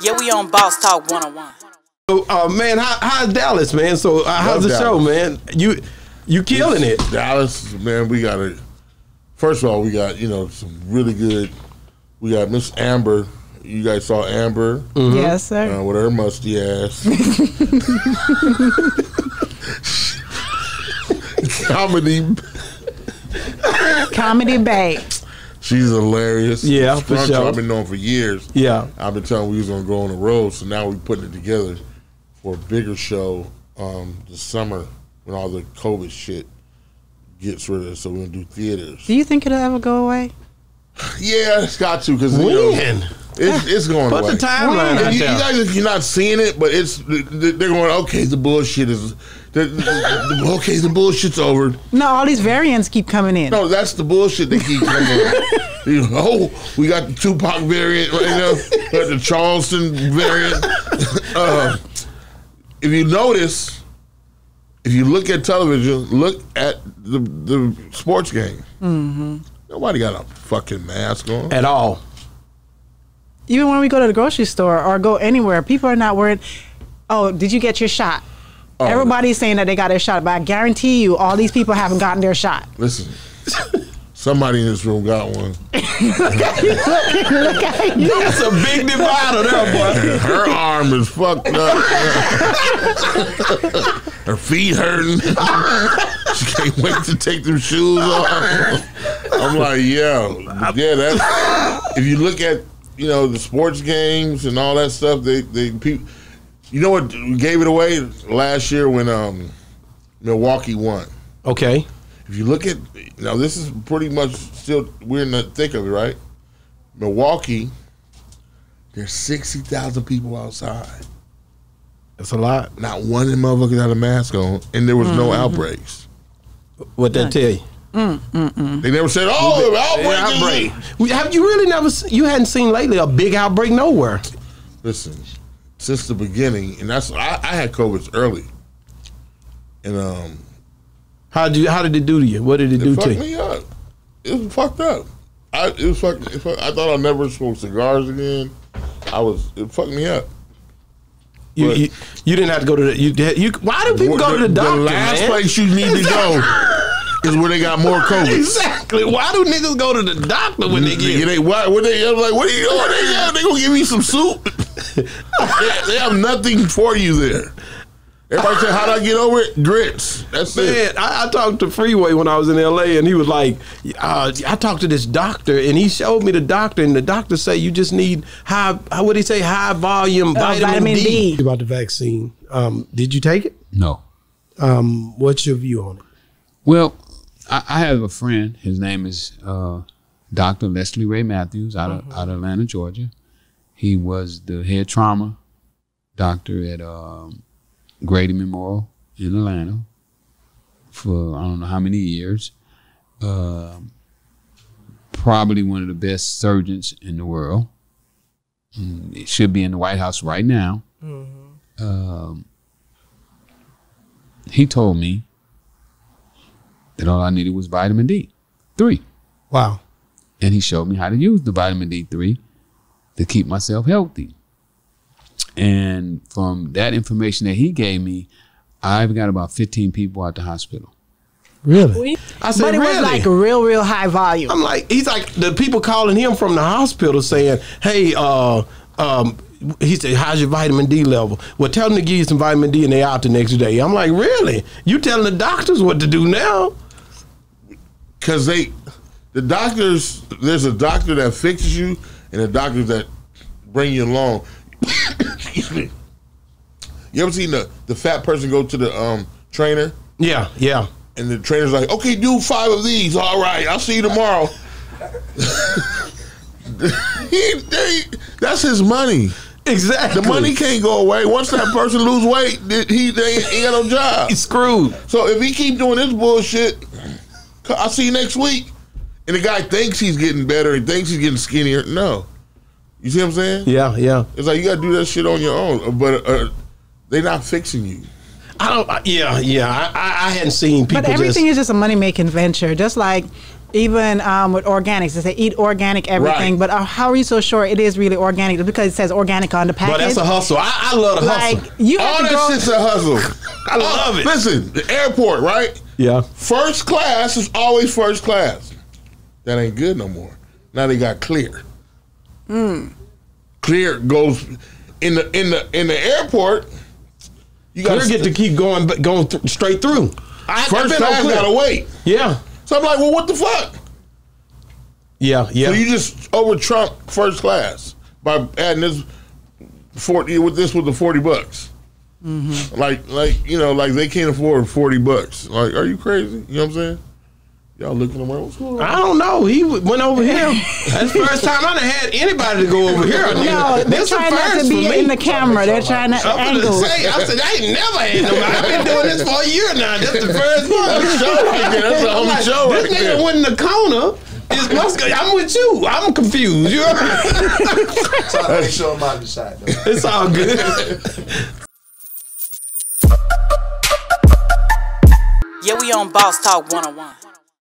Yeah, we on Boss Talk 101. So, uh, man, how, how's Dallas, man? So, uh, how's the Love show, man? You you killing it? Dallas, man, we got it. First of all, we got you know some really good. We got Miss Amber. You guys saw Amber Yes, sir. uh, with her musty ass. Comedy. Comedy Bay. She's hilarious. Yeah, for sure. I've been known for years. Yeah. I've been telling we was gonna go on the road, so now we're putting it together for a bigger show um, this summer when all the COVID shit gets rid of. it. So we're gonna do theaters. Do you think it'll ever go away? Yeah, it's got to because When? it's, it's going Put away. the timeline out you, you there. guys, you're not seeing it, but it's they're going. Okay, the bullshit is. The, the, the- okay, the bullshit's over. No, all these variants keep coming in. No, that's the bullshit they keep coming. on. You know, oh, we got the Tupac variant right now. We got the Charleston variant. Uh, if you notice, if you look at television, look at the the sports game. Mm-hmm. Nobody got a fucking mask on. At all? Even when we go to the grocery store or go anywhere, people are not worried. Oh, did you get your shot? Oh, Everybody's saying that they got their shot, but I guarantee you, all these people haven't gotten their shot. Listen, somebody in this room got one. That's a big divider there, boy. Her arm is fucked up. Her feet hurting. she can't wait to take them shoes off. I'm like, yeah, yeah. That's if you look at you know the sports games and all that stuff. They they people. You know what gave it away last year when um Milwaukee won. Okay. If you look at now, this is pretty much still we're in the thick of it, right? Milwaukee, there's sixty thousand people outside. That's a lot. Not one of them motherfuckers had a mask on, and there was no mm-hmm. outbreaks. What that tell you? Mm, mm, mm. They never said, "Oh, outbreak!" Outbreak. We- Have you really never? s- You hadn't seen lately a big outbreak nowhere. Listen, since the beginning, and that's I, I had COVID early, and um, How did you? How did it do to you? What did it, do to you? it you? me up. It was fucked up. I it was fucked. It fucked I thought I'd never smoke cigars again. I was it fucked me up. You, you, you didn't have to go to the. You, you why do people go to the doctor? The last man? place you need to go is where they got more COVID. Exactly. Why do niggas go to the doctor when they get? they, why, what they I'm like, what are you doing? They, they gonna give me some soup. they, they have nothing for you there. Everybody said, "How do I get over it?" Grits. That's it. I, I talked to Freeway when I was in L.A. and he was like, uh, "I talked to this doctor and he showed me the doctor and the doctor say you just need high. How would he say high volume vitamin, Uh, vitamin D. D. About the vaccine, um, did you take it? No. Um, what's your view on it? Well, I, I have a friend. His name is uh, Dr. Leslie Ray Matthews out of out of Atlanta, Georgia. He was the head trauma doctor at um, Grady Memorial in Atlanta for I don't know how many years. Um probably one of the best surgeons in the world. Mm, He should be in the White House right now. Um, he told me that all I needed was vitamin D three, Wow. and he showed me how to use the vitamin D three to keep myself healthy. And from that information that he gave me, I've got about fifteen people at the hospital. Really? I said, But it really? was like real, real high volume. I'm like, he's like the people calling him from the hospital saying, "Hey, uh, um." He said, "How's your vitamin D level?" Well, tell them to give you some vitamin D, and they out the next day. I'm like, "Really? You telling the doctors what to do now?" because they, the doctors, there's a doctor that fixes you and a doctor that bring you along. You ever seen the the fat person go to the um trainer Yeah, yeah. and the trainer's like, okay, do five of these. All right, I'll see you tomorrow. he, they, that's his money. Exactly. The money can't go away. Once that person lose weight, he they ain't, ain't got no job. He's screwed. So if he keep doing this bullshit, I'll see you next week. And the guy thinks he's getting better. He thinks he's getting skinnier. No, you see what I'm saying? Yeah, yeah. It's like you got to do that shit on your own. But uh, they're not fixing you. I don't. I- Yeah, yeah. I, I, I hadn't seen people. But everything just, is just a money making venture. Just like Even um, with organics, they say eat organic everything. Right. But uh, how are you so sure it is really organic? Because it says organic on the package. But that's a hustle. I, I love the like hustle. you All to that go. shit's a hustle. I love it. Listen, the airport, right? Yeah. First class is always first class. That ain't good no more. Now they got clear. Mm. Clear goes in the in the in the airport. You got Clear get to keep going, but going th- straight through. I, I've first been on class Clear. gotta wait. Yeah. So I'm like, well, what the fuck? Yeah. Yeah. So you just over trump first class by adding this forty with this with the forty bucks. Mm-hmm. Like like you know like they can't afford forty bucks. Like, are you crazy? You know what I'm saying? Y'all looking around. What's going on? I don't know. He went over here. That's the first time I done had anybody to go over here. no, they're This a trying not first to be in the camera. They're trying to I'm gonna angle. say, I said, I ain't never had nobody. I've been doing this for a year now. That's the first one. That's a show right there. That's a I'm like, show right this nigga there. went in the corner. Is must I'm with you. I'm confused. You So make sure I'm out the side though. it's all good. Yeah, we on Boss Talk 101.